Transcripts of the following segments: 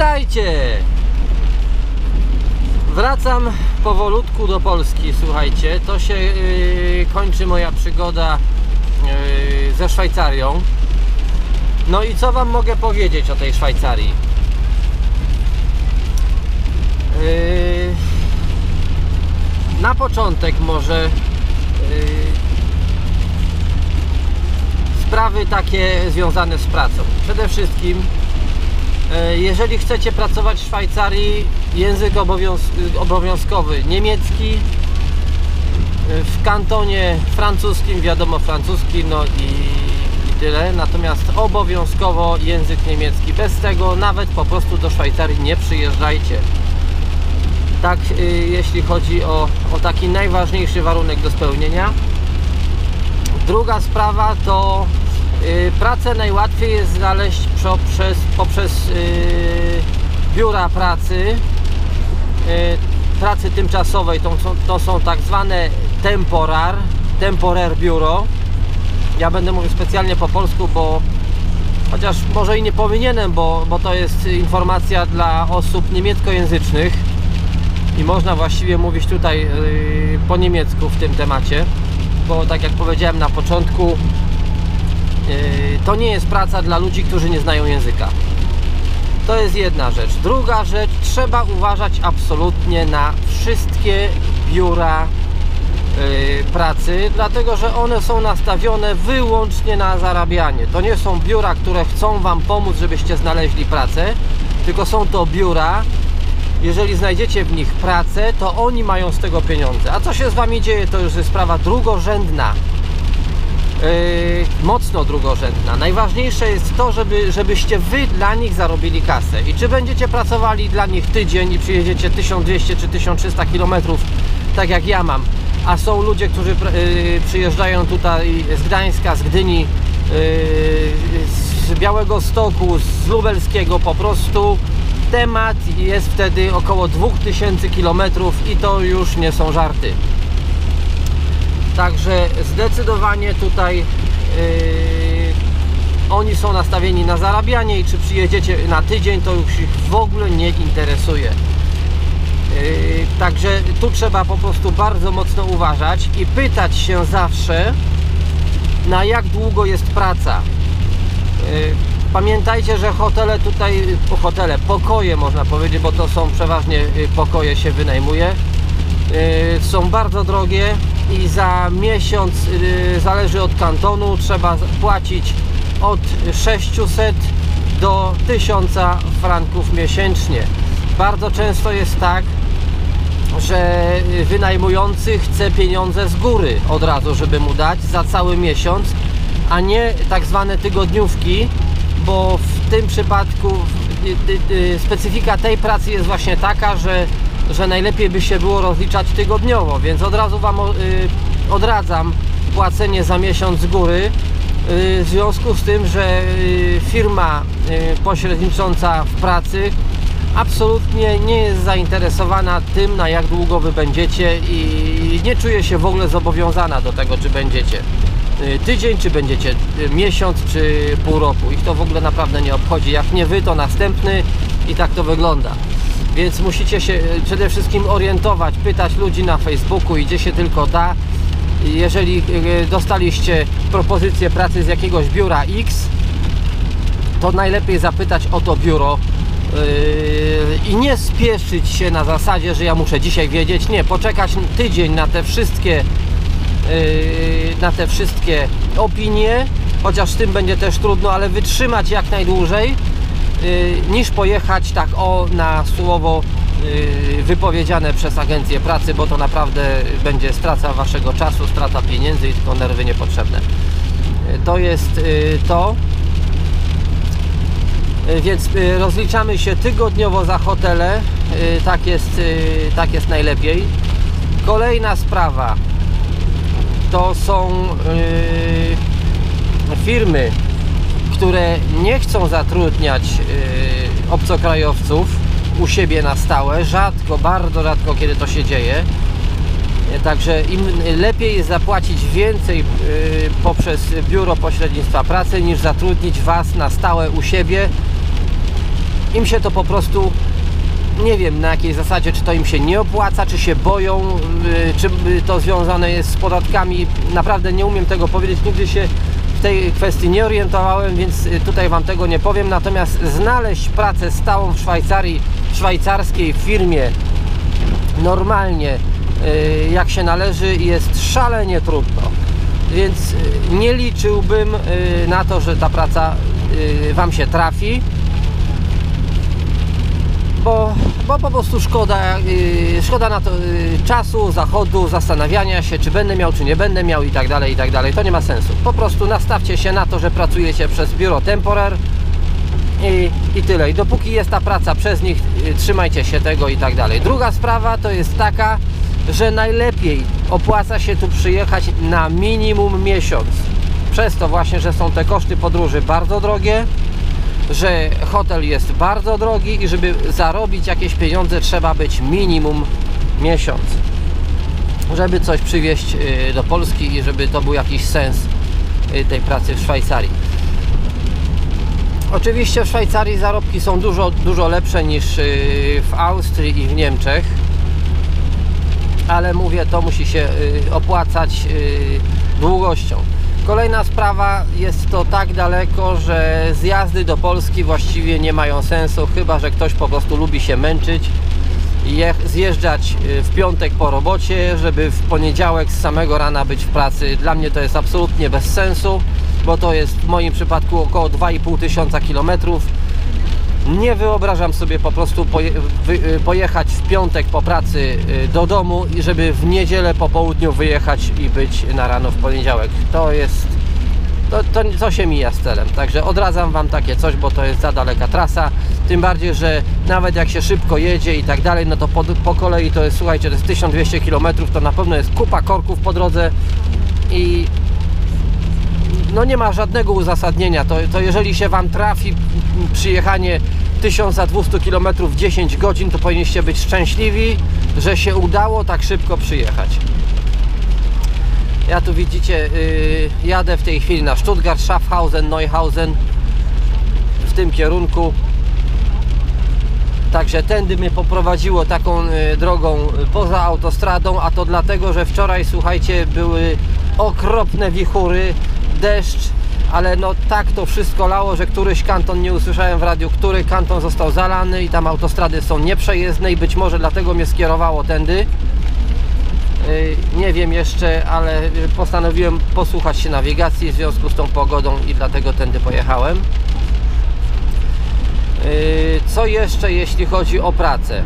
Witajcie! Wracam powolutku do Polski, słuchajcie. To się yy, kończy moja przygoda yy, ze Szwajcarią. No i co Wam mogę powiedzieć o tej Szwajcarii? Yy, na początek może yy, sprawy takie związane z pracą. Przede wszystkim jeżeli chcecie pracować w Szwajcarii, język obowiąz- obowiązkowy niemiecki, e, w kantonie francuskim, wiadomo francuski, no i, i tyle. Natomiast obowiązkowo język niemiecki. Bez tego nawet po prostu do Szwajcarii nie przyjeżdżajcie. Tak, y, jeśli chodzi o, o taki najważniejszy warunek do spełnienia. Druga sprawa to pracę najłatwiej jest znaleźć poprzez, poprzez y, biura pracy, y, pracy tymczasowej. To są, to są tak zwane temporar, temporer biuro. Ja będę mówił specjalnie po polsku, bo chociaż może i nie powinienem, bo, bo to jest informacja dla osób niemieckojęzycznych i można właściwie mówić tutaj po niemiecku w tym temacie, bo tak jak powiedziałem na początku, to nie jest praca dla ludzi, którzy nie znają języka. To jest jedna rzecz. Druga rzecz, trzeba uważać absolutnie na wszystkie biura yy, pracy, dlatego że one są nastawione wyłącznie na zarabianie. To nie są biura, które chcą Wam pomóc, żebyście znaleźli pracę, tylko są to biura, jeżeli znajdziecie w nich pracę, to oni mają z tego pieniądze. A co się z Wami dzieje, to już jest sprawa drugorzędna. Yy, mocno drugorzędna. Najważniejsze jest to, żeby, żebyście Wy dla nich zarobili kasę. I czy będziecie pracowali dla nich tydzień i przyjedziecie 1200 czy 1300 km, tak jak ja mam, a są ludzie, którzy yy, przyjeżdżają tutaj z Gdańska, z Gdyni, yy, z Białego Stoku, z Lubelskiego po prostu temat jest wtedy około 2000 km i to już nie są żarty. Także zdecydowanie tutaj yy, oni są nastawieni na zarabianie i czy przyjedziecie na tydzień to już ich w ogóle nie interesuje. Yy, także tu trzeba po prostu bardzo mocno uważać i pytać się zawsze na jak długo jest praca. Yy, Pamiętajcie, że hotele tutaj, hotele, pokoje można powiedzieć, bo to są przeważnie y, pokoje się wynajmuje, yy, są bardzo drogie i za miesiąc, yy, zależy od kantonu, trzeba płacić od 600 do 1000 franków miesięcznie. Bardzo często jest tak, że wynajmujący chce pieniądze z góry od razu, żeby mu dać za cały miesiąc, a nie tak zwane tygodniówki, bo w tym przypadku specyfika tej pracy jest właśnie taka, że, że najlepiej by się było rozliczać tygodniowo, więc od razu Wam odradzam płacenie za miesiąc z góry w związku z tym, że firma pośrednicząca w pracy absolutnie nie jest zainteresowana tym, na jak długo Wy będziecie i nie czuje się w ogóle zobowiązana do tego, czy będziecie tydzień, czy będziecie miesiąc, czy pół roku. Ich to w ogóle naprawdę nie obchodzi. Jak nie wy, to następny i tak to wygląda. Więc musicie się przede wszystkim orientować, pytać ludzi na Facebooku i gdzie się tylko da. Jeżeli dostaliście propozycję pracy z jakiegoś biura X, to najlepiej zapytać o to biuro i nie spieszyć się na zasadzie, że ja muszę dzisiaj wiedzieć. Nie, poczekać tydzień na te wszystkie na te wszystkie opinie, chociaż z tym będzie też trudno, ale wytrzymać jak najdłużej niż pojechać tak o na słowo wypowiedziane przez agencję pracy, bo to naprawdę będzie strata waszego czasu, strata pieniędzy i tylko nerwy niepotrzebne. To jest to. Więc rozliczamy się tygodniowo za hotele. Tak jest, tak jest najlepiej. Kolejna sprawa to są firmy, które nie chcą zatrudniać yy, obcokrajowców u siebie na stałe. Rzadko, bardzo rzadko, kiedy to się dzieje. Także im lepiej jest zapłacić więcej yy, poprzez biuro pośrednictwa pracy niż zatrudnić Was na stałe u siebie im się to po prostu nie wiem na jakiej zasadzie, czy to im się nie opłaca, czy się boją, y, czy to związane jest z podatkami. Naprawdę nie umiem tego powiedzieć, nigdy się w tej kwestii nie orientowałem, więc y, tutaj Wam tego nie powiem. Natomiast znaleźć pracę stałą w Szwajcarii, w szwajcarskiej firmie normalnie, y, jak się należy, jest szalenie trudno. Więc nie liczyłbym na to, że ta praca Wam się trafi bo, bo po prostu szkoda, yy, szkoda na to yy, czasu, zachodu, zastanawiania się, czy będę miał, czy nie będę miał i tak dalej, i tak dalej. To nie ma sensu. Po prostu nastawcie się na to, że pracujecie przez biuro temporer i, i tyle. I dopóki jest ta praca przez nich, yy, trzymajcie się tego i tak dalej. Druga sprawa to jest taka, że najlepiej opłaca się tu przyjechać na minimum miesiąc. Przez to właśnie, że są te koszty podróży bardzo drogie, że hotel jest bardzo drogi i żeby zarobić jakieś pieniądze trzeba być minimum miesiąc. Żeby coś przywieźć y, do Polski i żeby to był jakiś sens y, tej pracy w Szwajcarii. Oczywiście w Szwajcarii zarobki są dużo, dużo lepsze niż y, w Austrii i w Niemczech ale mówię, to musi się opłacać długością Kolejna sprawa, jest to tak daleko, że zjazdy do Polski właściwie nie mają sensu, chyba że ktoś po prostu lubi się męczyć i zjeżdżać y, w piątek po robocie, żeby w poniedziałek z samego rana być w pracy. Dla mnie to jest absolutnie bez sensu, bo to jest w moim przypadku około 2,5 tysiąca kilometrów nie wyobrażam sobie po prostu wy, pojechać w piątek po pracy y, do domu i żeby w niedzielę po południu wyjechać i być na rano w poniedziałek. To jest... To, to, to się mija z celem. Także odradzam Wam takie coś, bo to jest za daleka trasa. Tym bardziej, że nawet jak się szybko jedzie i tak dalej, no to po, po kolei to jest, słuchajcie, to jest 1200 km, to na pewno jest kupa korków po drodze i no nie ma żadnego uzasadnienia. To, to jeżeli się Wam trafi przyjechanie 1200 km w 10 godzin, to powinniście być szczęśliwi, że się udało tak szybko przyjechać. Ja tu widzicie, yy, jadę w tej chwili na Stuttgart, Schaffhausen, Neuhausen w tym kierunku. Także tędy mnie poprowadziło taką y, drogą poza autostradą, a to dlatego, że wczoraj, słuchajcie, były okropne wichury, deszcz, ale no tak to wszystko lało, że któryś kanton nie usłyszałem w radiu, który kanton został zalany i tam autostrady są nieprzejezdne i być może dlatego mnie skierowało tędy. Y, nie wiem jeszcze, ale postanowiłem posłuchać się nawigacji w związku z tą pogodą i dlatego tędy pojechałem. Y, co jeszcze jeśli chodzi o pracę?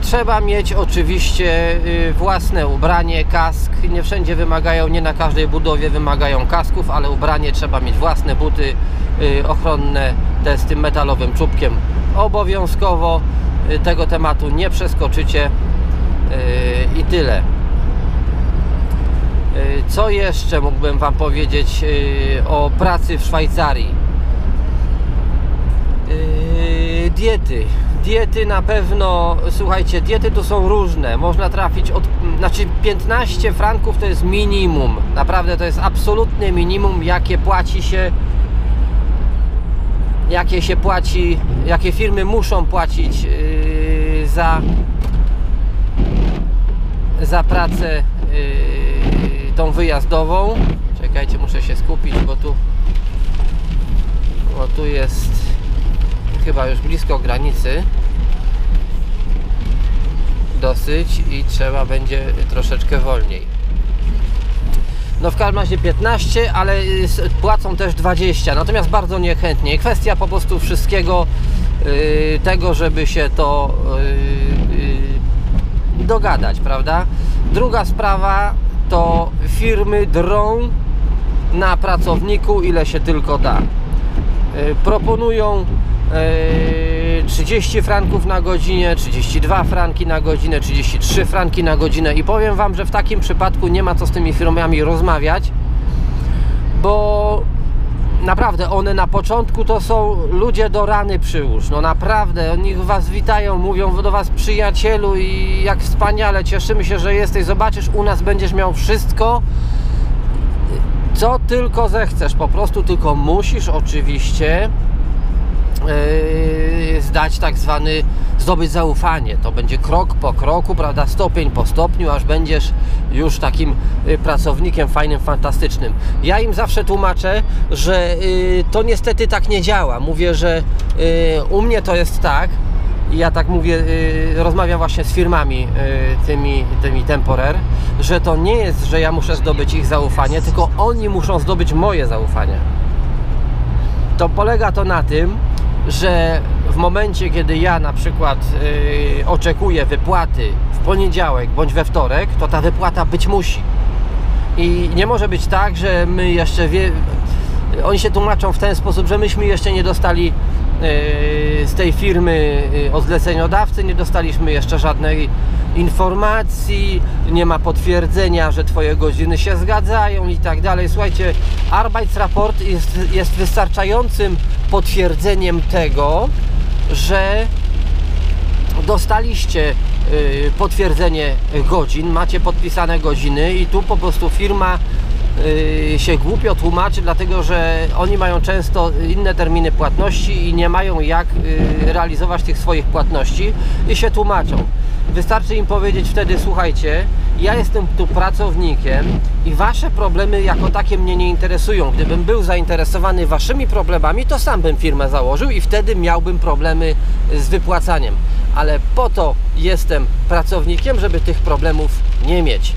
Trzeba mieć oczywiście y, własne ubranie, kask. Nie wszędzie wymagają, nie na każdej budowie wymagają kasków, ale ubranie trzeba mieć własne buty y, ochronne, te z tym metalowym czubkiem. Obowiązkowo y, tego tematu nie przeskoczycie i tyle. Co jeszcze mógłbym Wam powiedzieć o pracy w Szwajcarii? Diety diety na pewno, słuchajcie, diety tu są różne. Można trafić od, znaczy 15 franków to jest minimum. Naprawdę to jest absolutne minimum, jakie płaci się jakie się płaci, jakie firmy muszą płacić yy, za za pracę yy, tą wyjazdową. Czekajcie, muszę się skupić, bo tu bo tu jest chyba już blisko granicy dosyć i trzeba będzie troszeczkę wolniej no w każdym razie 15, ale płacą też 20, natomiast bardzo niechętnie. Kwestia po prostu wszystkiego yy, tego, żeby się to yy, yy, dogadać, prawda? Druga sprawa to firmy drą na pracowniku ile się tylko da. Y, proponują 30 yy, franków na godzinę, 32 franki na godzinę, 33 franki na godzinę i powiem Wam, że w takim przypadku nie ma co z tymi firmami rozmawiać, bo naprawdę one na początku to są ludzie do rany przyłóż, no naprawdę, oni Was witają, mówią do Was przyjacielu i jak wspaniale, cieszymy się, że jesteś, zobaczysz, u nas będziesz miał wszystko, co tylko zechcesz, po prostu tylko musisz oczywiście zdać tak zwany, zdobyć zaufanie. To będzie krok po kroku, prawda, stopień po stopniu, aż będziesz już takim yy, pracownikiem fajnym, fantastycznym. Ja im zawsze tłumaczę, że yy, to niestety tak nie działa. Mówię, że u mnie to jest tak, i ja tak mówię, rozmawiam właśnie z firmami tymi, tymi temporer, że to nie jest, że ja muszę zdobyć ich zaufanie, tylko oni muszą zdobyć moje zaufanie. To polega to na tym, że w momencie, kiedy ja na przykład yy, oczekuję wypłaty w poniedziałek bądź we wtorek, to ta wypłata być musi. I nie może być tak, że my jeszcze wie... Oni się tłumaczą w ten sposób, że myśmy jeszcze nie dostali yy, z tej firmy yy, od zleceniodawcy, nie dostaliśmy jeszcze żadnej informacji, nie ma potwierdzenia, że Twoje godziny się zgadzają i tak dalej. Słuchajcie, Arbeitsrapport jest, jest wystarczającym potwierdzeniem tego, że dostaliście y, potwierdzenie godzin, macie podpisane godziny i tu po prostu firma y, się głupio tłumaczy, dlatego że oni mają często inne terminy płatności i nie mają jak y, realizować tych swoich płatności i się tłumaczą. Wystarczy im powiedzieć wtedy, słuchajcie, ja jestem tu pracownikiem i wasze problemy jako takie mnie nie interesują. Gdybym był zainteresowany waszymi problemami, to sam bym firmę założył i wtedy miałbym problemy z wypłacaniem. Ale po to jestem pracownikiem, żeby tych problemów nie mieć.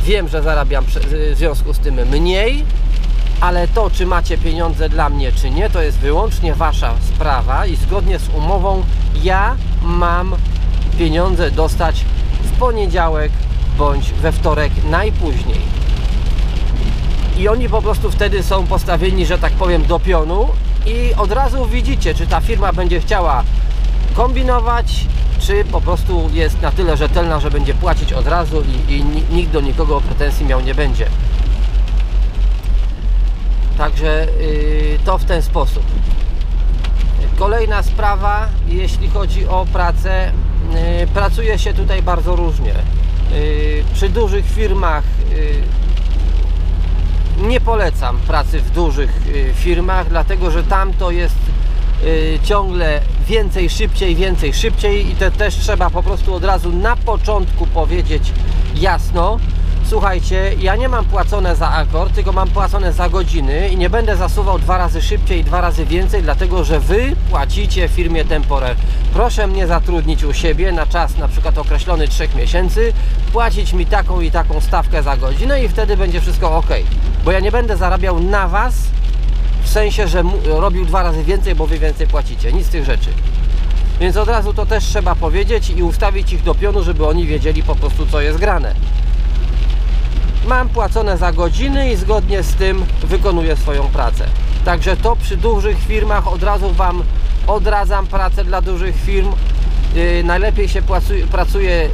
Wiem, że zarabiam w związku z tym mniej, ale to, czy macie pieniądze dla mnie, czy nie, to jest wyłącznie wasza sprawa i zgodnie z umową ja mam pieniądze dostać w poniedziałek bądź we wtorek najpóźniej. I oni po prostu wtedy są postawieni, że tak powiem, do pionu i od razu widzicie, czy ta firma będzie chciała kombinować, czy po prostu jest na tyle rzetelna, że będzie płacić od razu i, i nikt do nikogo pretensji miał nie będzie. Także yy, to w ten sposób. Kolejna sprawa, jeśli chodzi o pracę, pracuje się tutaj bardzo różnie. Yy, przy dużych firmach yy, nie polecam pracy w dużych firmach, dlatego że tam to jest ciągle więcej, szybciej, więcej, szybciej i to też trzeba po prostu od razu na początku powiedzieć jasno, słuchajcie, ja nie mam płacone za akord, tylko mam płacone za godziny i nie będę zasuwał dwa razy szybciej i dwa razy więcej, dlatego że Wy płacicie firmie Temporer. Proszę mnie zatrudnić u siebie na czas na przykład określony 3 miesięcy, płacić mi taką i taką stawkę za godzinę i wtedy będzie wszystko ok. Bo ja nie będę zarabiał na Was w sensie, że robił dwa razy więcej, bo Wy więcej płacicie. Nic z tych rzeczy. Więc od razu to też trzeba powiedzieć i ustawić ich do pionu, żeby oni wiedzieli po prostu co jest grane mam płacone za godziny i zgodnie z tym wykonuję swoją pracę. Także to przy dużych firmach od razu Wam odradzam pracę dla dużych firm. Yy, najlepiej się pracuje,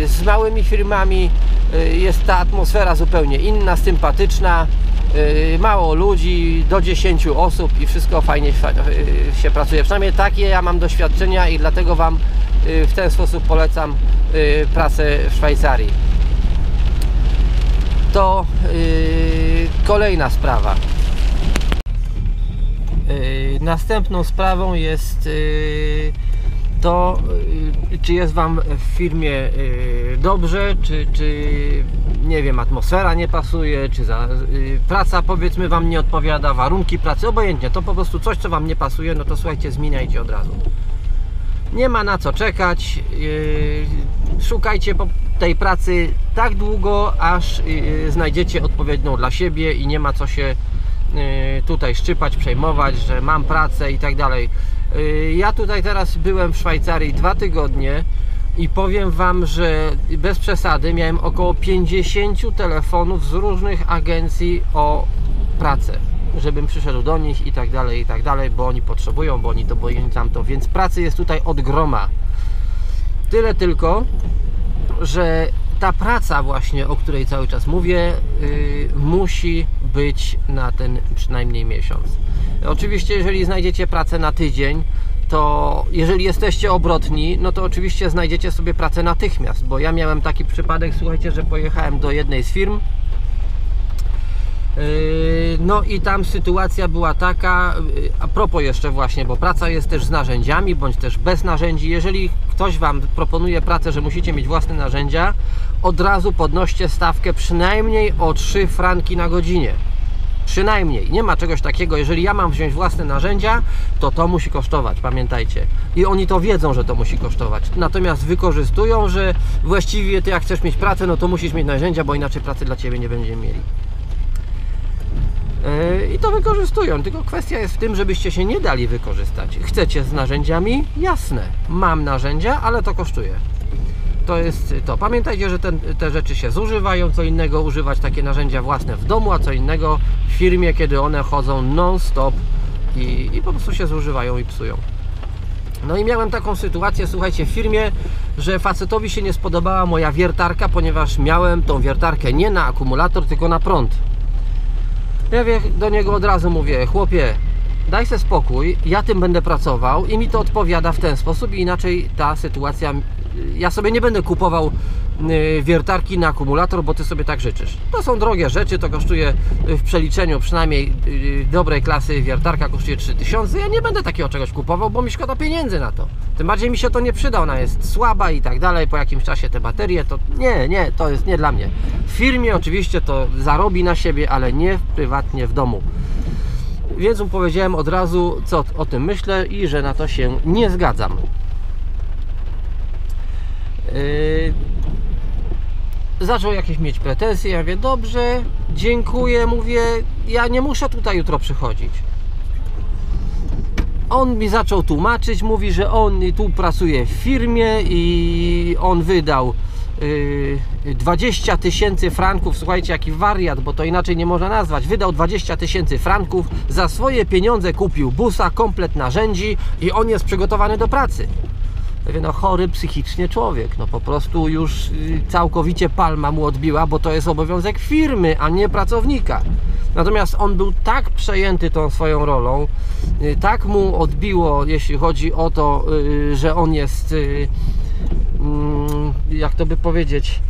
yy, z małymi firmami. Yy, jest ta atmosfera zupełnie inna, sympatyczna. Y, mało ludzi, do 10 osób i wszystko fajnie y, się pracuje. Przynajmniej takie ja mam doświadczenia i dlatego Wam y, w ten sposób polecam pracę w Szwajcarii to yy, kolejna sprawa. Yy, następną sprawą jest yy, to, czy jest Wam w firmie dobrze, czy, czy nie wiem, atmosfera nie pasuje, czy za, praca powiedzmy Wam nie odpowiada, warunki pracy, obojętnie, to po prostu coś, co Wam nie pasuje, no to słuchajcie, zmieniajcie od razu. Nie ma na co czekać, szukajcie po tej pracy tak długo, aż y, znajdziecie odpowiednią dla siebie i nie ma co się y, tutaj szczypać, przejmować, że mam pracę i tak dalej. Ja tutaj teraz byłem w Szwajcarii dwa tygodnie i powiem Wam, że bez przesady miałem około 50 telefonów z różnych agencji o pracę żebym przyszedł do nich i tak dalej, i tak dalej, bo oni potrzebują, bo oni to, bo oni tamto, więc pracy jest tutaj od groma. Tyle tylko, że ta praca właśnie, o której cały czas mówię, yy, musi być na ten przynajmniej miesiąc. Oczywiście, jeżeli znajdziecie pracę na tydzień, to jeżeli jesteście obrotni, no to oczywiście znajdziecie sobie pracę natychmiast, bo ja miałem taki przypadek, słuchajcie, że pojechałem do jednej z firm No i tam sytuacja była taka, yy, a propos jeszcze właśnie, bo praca jest też z narzędziami, bądź też bez narzędzi. Jeżeli ktoś Wam proponuje pracę, że musicie mieć własne narzędzia, od razu podnoście stawkę przynajmniej o 3 franki na godzinie. Przynajmniej. Nie ma czegoś takiego, jeżeli ja mam wziąć własne narzędzia, to to musi kosztować, pamiętajcie. I oni to wiedzą, że to musi kosztować. Natomiast wykorzystują, że właściwie ty jak chcesz mieć pracę, no to musisz mieć narzędzia, bo inaczej pracy dla Ciebie nie będziemy mieli. I to wykorzystują, tylko kwestia jest w tym, żebyście się nie dali wykorzystać. Chcecie z narzędziami? Jasne, mam narzędzia, ale to kosztuje. To jest to. Pamiętajcie, że ten, te rzeczy się zużywają, co innego używać takie narzędzia własne w domu, a co innego w firmie, kiedy one chodzą non-stop i, i po prostu się zużywają i psują. No i miałem taką sytuację, słuchajcie, w firmie, że facetowi się nie spodobała moja wiertarka, ponieważ miałem tą wiertarkę nie na akumulator, tylko na prąd. Ja do niego od razu mówię, chłopie, daj sobie spokój, ja tym będę pracował i mi to odpowiada w ten sposób i inaczej ta sytuacja, ja sobie nie będę kupował wiertarki na akumulator, bo ty sobie tak życzysz. To są drogie rzeczy, to kosztuje y, w przeliczeniu przynajmniej y, dobrej klasy wiertarka kosztuje 3000. Ja nie będę takiego czegoś kupował, bo mi szkoda pieniędzy na to. Tym bardziej mi się to nie przyda, ona jest słaba i tak dalej. Po jakimś czasie te baterie to nie, nie, to jest nie dla mnie. W firmie oczywiście to zarobi na siebie, ale nie prywatnie w domu. Więc mu powiedziałem od razu, co o tym myślę i że na to się nie zgadzam. Yy, zaczął jakieś mieć pretensje. Ja mówię, dobrze, dziękuję, mówię, ja nie muszę tutaj jutro przychodzić. On mi zaczął tłumaczyć, mówi, że on tu pracuje w firmie i on wydał yy, 20 tysięcy franków. Słuchajcie, jaki wariat, bo to inaczej nie można nazwać. Wydał 20 tysięcy franków, za swoje pieniądze kupił busa, komplet narzędzi i on jest przygotowany do pracy. No chory psychicznie człowiek, no po prostu już y, całkowicie palma mu odbiła, bo to jest obowiązek firmy, a nie pracownika. Natomiast on był tak przejęty tą swoją rolą, y, tak mu odbiło, jeśli chodzi o to, y, że on jest, mm, jak to by powiedzieć,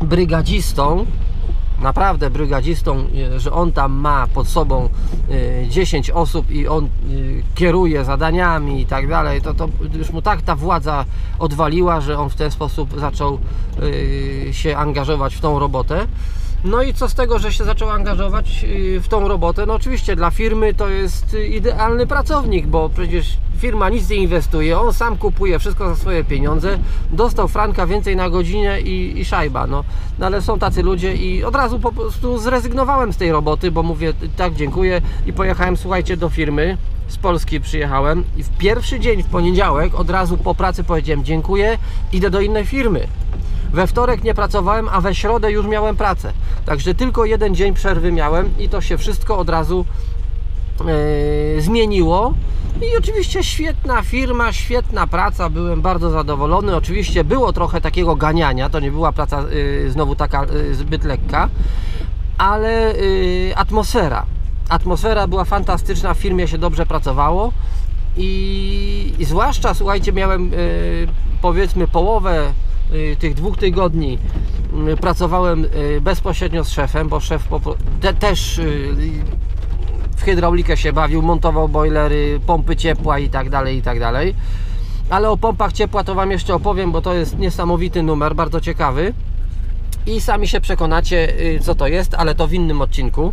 brygadzistą, naprawdę brygadzistą, y, że on tam ma pod sobą y, 10 osób i on y, kieruje zadaniami i tak dalej, to, to już mu tak ta władza odwaliła, że on w ten sposób zaczął się angażować w tą robotę. No i co z tego, że się zaczął angażować y, w tą robotę? No oczywiście dla firmy to jest y, idealny pracownik, bo przecież firma nic nie inwestuje, on sam kupuje wszystko za swoje pieniądze, dostał franka więcej na godzinę i, i szajba, no. no ale są tacy ludzie i od razu po prostu zrezygnowałem z tej roboty, bo mówię tak dziękuję i pojechałem, słuchajcie, do firmy, z Polski przyjechałem i w pierwszy dzień, w poniedziałek, od razu po pracy powiedziałem dziękuję, idę do innej firmy. We wtorek nie pracowałem, a we środę już miałem pracę. Także tylko jeden dzień przerwy miałem i to się wszystko od razu e, zmieniło. I oczywiście świetna firma, świetna praca, byłem bardzo zadowolony. Oczywiście było trochę takiego ganiania, to nie była praca e, znowu taka e, zbyt lekka, ale atmosfera. Atmosfera była fantastyczna, w firmie się dobrze pracowało i, i zwłaszcza, słuchajcie, miałem powiedzmy połowę tych dwóch tygodni y, pracowałem y, bezpośrednio z szefem, bo szef te, też y, w hydraulikę się bawił, montował bojlery, pompy ciepła i tak dalej, i tak dalej. Ale o pompach ciepła to Wam jeszcze opowiem, bo to jest niesamowity numer, bardzo ciekawy. I sami się przekonacie, y, co to jest, ale to w innym odcinku.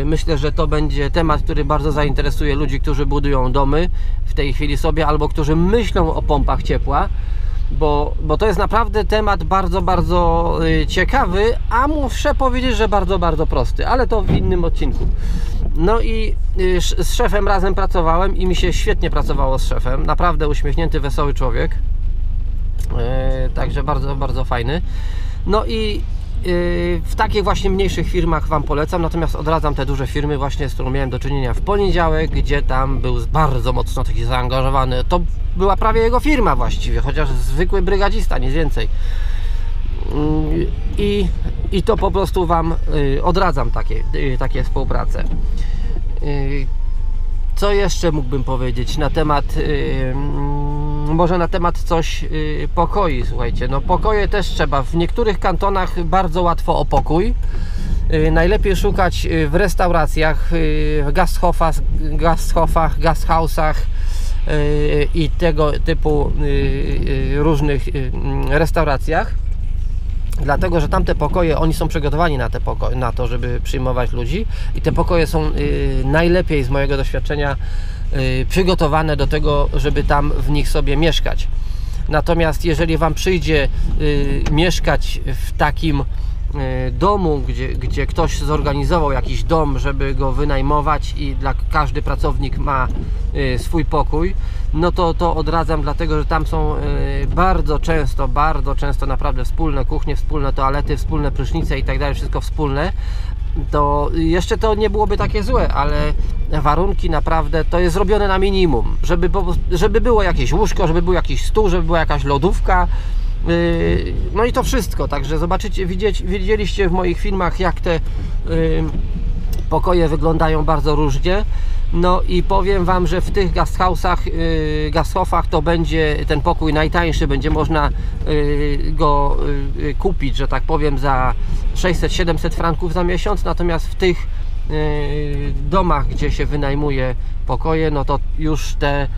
Y, Myślę, że to będzie temat, który bardzo zainteresuje ludzi, którzy budują domy w tej chwili sobie, albo którzy myślą o pompach ciepła, bo, bo to jest naprawdę temat bardzo, bardzo y, ciekawy, a muszę powiedzieć, że bardzo, bardzo prosty, ale to w innym odcinku. No i y, z szefem razem pracowałem i mi się świetnie pracowało z szefem. Naprawdę uśmiechnięty, wesoły człowiek. E, Także bardzo, bardzo fajny. No i w takich właśnie mniejszych firmach Wam polecam, natomiast odradzam te duże firmy właśnie, z którą miałem do czynienia w poniedziałek, gdzie tam był bardzo mocno taki zaangażowany. To była prawie jego firma właściwie, chociaż zwykły brygadzista, nic więcej. Mm, I, I to po prostu Wam y, odradzam takie, takie współprace. Co jeszcze mógłbym powiedzieć na temat, yy, może na temat coś yy, pokoi, słuchajcie, no pokoje też trzeba, w niektórych kantonach bardzo łatwo o pokój, Y, Najlepiej szukać y, w restauracjach, y, w gasthofach, gasthofach gasthouse'ach y, i tego typu y, y, różnych y, mm, restauracjach. Dlatego, że tamte pokoje, oni są przygotowani na, te na to, żeby przyjmować ludzi. I te pokoje są y, najlepiej z mojego doświadczenia przygotowane do tego, żeby tam w nich sobie mieszkać. Natomiast jeżeli Wam przyjdzie y, mieszkać w takim y, domu, gdzie, gdzie ktoś zorganizował jakiś dom, żeby go wynajmować i dla każdy pracownik ma y, swój pokój, no to to odradzam, dlatego że tam są y, bardzo często, bardzo często naprawdę wspólne kuchnie, wspólne toalety, wspólne prysznice i tak dalej, wszystko wspólne. To jeszcze to nie byłoby takie złe, ale warunki naprawdę to jest zrobione na minimum, żeby, żeby było jakieś łóżko, żeby był jakiś stół, żeby była jakaś lodówka. Yy, No i to wszystko, także zobaczycie, widzieć, widzieliście w moich filmach jak te yy, pokoje wyglądają bardzo różnie. No i powiem Wam, że w tych gasthouse'ach, yy, gasthofach to będzie ten pokój najtańszy, będzie można yy, go yy, kupić, że tak powiem, za 600-700 franków za miesiąc, natomiast w tych domach, gdzie się wynajmuje pokoje, no to już te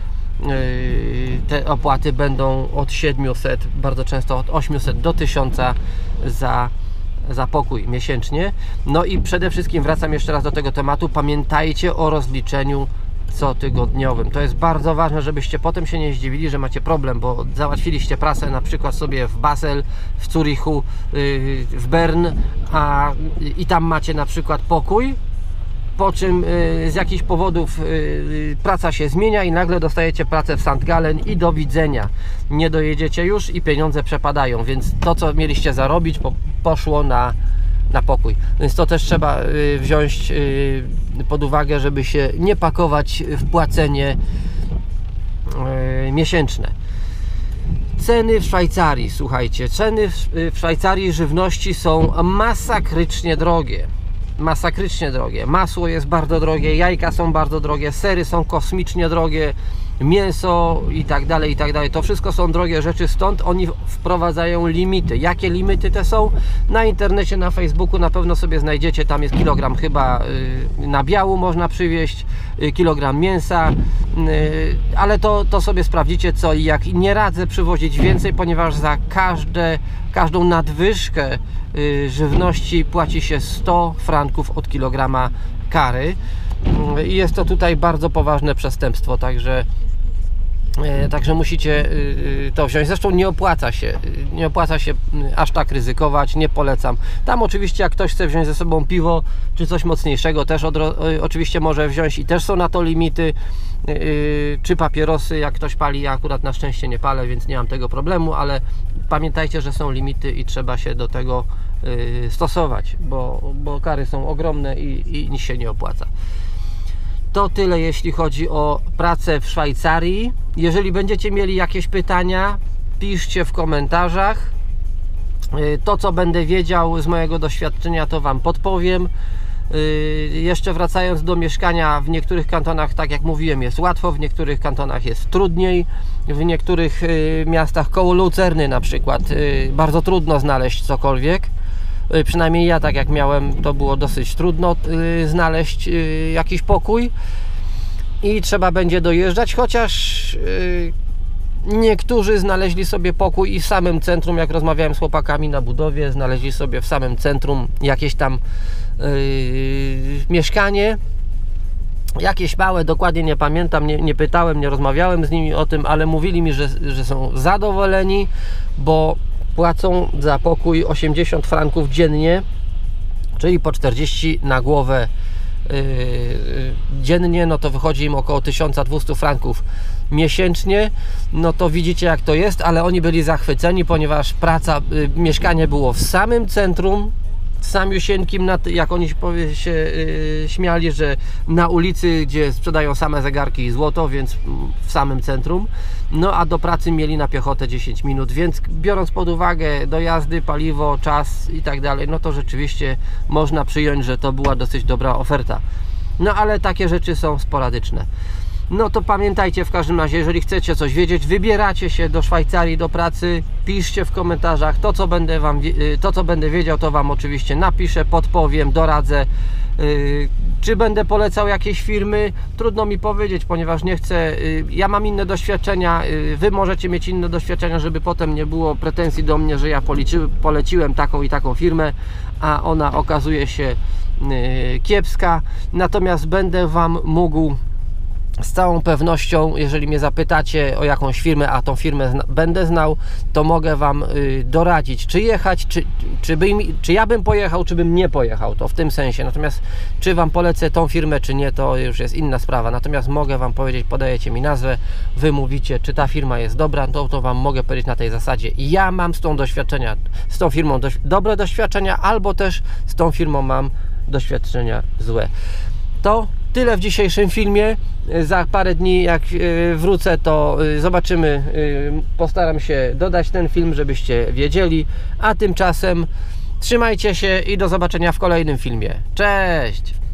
te opłaty będą od 700, bardzo często od 800 do 1000 za, za pokój miesięcznie. No i przede wszystkim wracam jeszcze raz do tego tematu. Pamiętajcie o rozliczeniu cotygodniowym. To jest bardzo ważne, żebyście potem się nie zdziwili, że macie problem, bo załatwiliście prasę na przykład sobie w Basel, w Zurichu, yy, w Bern, a i tam macie na przykład pokój, po czym y, z jakichś powodów y, praca się zmienia i nagle dostajecie pracę w St. Gallen i do widzenia. Nie dojedziecie już i pieniądze przepadają, więc to co mieliście zarobić po, poszło na, na pokój. Więc to też trzeba y, wziąć y, pod uwagę, żeby się nie pakować w płacenie y, miesięczne. Ceny w Szwajcarii, słuchajcie, ceny w Szwajcarii żywności są masakrycznie drogie. Masakrycznie drogie. Masło jest bardzo drogie, jajka są bardzo drogie, sery są kosmicznie drogie, mięso i tak dalej, i tak dalej. To wszystko są drogie rzeczy, stąd oni wprowadzają limity. Jakie limity te są? Na internecie, na Facebooku na pewno sobie znajdziecie, tam jest kilogram chyba y, na biału można przywieźć, y, kilogram mięsa, y, ale to, to sobie sprawdzicie co i jak. I nie radzę przywozić więcej, ponieważ za każde, każdą nadwyżkę y, żywności płaci się 100 franków od kilograma kary. I jest to tutaj bardzo poważne przestępstwo, także E, Także musicie y, y, to wziąć. Zresztą nie opłaca się, nie opłaca się y, aż tak ryzykować, nie polecam. Tam oczywiście jak ktoś chce wziąć ze sobą piwo czy coś mocniejszego, też oczywiście może wziąć i też są na to limity. Czy papierosy, jak ktoś pali, ja akurat na szczęście nie palę, więc nie mam tego problemu, ale pamiętajcie, że są limity i trzeba się do tego stosować, bo, bo kary są ogromne i, i nic się nie opłaca. To tyle jeśli chodzi o pracę w Szwajcarii. Jeżeli będziecie mieli jakieś pytania, piszcie w komentarzach. Y, To, co będę wiedział z mojego doświadczenia, to Wam podpowiem. Y, Jeszcze wracając do mieszkania, w niektórych kantonach, tak jak mówiłem, jest łatwo, w niektórych kantonach jest trudniej. W niektórych y, miastach koło Lucerny na przykład bardzo trudno znaleźć cokolwiek. Y, Przynajmniej ja tak jak miałem, to było dosyć trudno y, znaleźć y, jakiś pokój i trzeba będzie dojeżdżać, chociaż niektórzy znaleźli sobie pokój i w samym centrum, jak rozmawiałem z chłopakami na budowie, znaleźli sobie w samym centrum jakieś tam mieszkanie. Jakieś małe, dokładnie nie pamiętam, nie, nie pytałem, nie rozmawiałem z nimi o tym, ale mówili mi, że, że są zadowoleni, bo płacą za pokój 80 franków dziennie, czyli po 40 na głowę yy, dziennie, no to wychodzi im około 1200 franków miesięcznie. No to widzicie jak to jest, ale oni byli zachwyceni, ponieważ praca, yy, mieszkanie było w samym centrum, samiusieńkim, nad- jak oni się yy, śmiali, że na ulicy, gdzie sprzedają same zegarki i złoto, więc w samym centrum. No a do pracy mieli na piechotę 10 minut, więc biorąc pod uwagę dojazdy, paliwo, czas i tak dalej, no to rzeczywiście można przyjąć, że to była dosyć dobra oferta. No ale takie rzeczy są sporadyczne. No to pamiętajcie w każdym razie, jeżeli chcecie coś wiedzieć, wybieracie się do Szwajcarii do pracy, piszcie w komentarzach to co będę wam y, to co będę wiedział, to wam oczywiście napiszę, podpowiem, doradzę. Y, Czy będę polecał jakieś firmy? Trudno mi powiedzieć, ponieważ nie chcę. y, Ja mam inne doświadczenia, wy możecie mieć inne doświadczenia, żeby potem nie było pretensji do mnie, że ja poleciłem taką i taką firmę, a ona okazuje się kiepska. Natomiast będę wam mógł z całą pewnością, jeżeli mnie zapytacie o jakąś firmę, a tą firmę zna, będę znał, to mogę Wam y, doradzić, czy jechać, czy, czy, by, czy ja bym pojechał, czy bym nie pojechał, to w tym sensie. Natomiast czy Wam polecę tą firmę, czy nie, to już jest inna sprawa. Natomiast mogę Wam powiedzieć, podajecie mi nazwę, Wy mówicie, czy ta firma jest dobra, to, to Wam mogę powiedzieć na tej zasadzie. Ja mam z tą doświadczenia, z tą firmą doś, dobre doświadczenia, albo też z tą firmą mam doświadczenia złe. To tyle w dzisiejszym filmie. Za parę dni, jak e, wrócę, to e, zobaczymy. e, Postaram się dodać ten film, żebyście wiedzieli. A tymczasem trzymajcie się i do zobaczenia w kolejnym filmie. Cześć!